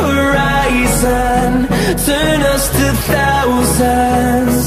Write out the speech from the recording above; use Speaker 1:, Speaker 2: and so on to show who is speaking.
Speaker 1: horizon. Turn us to thousands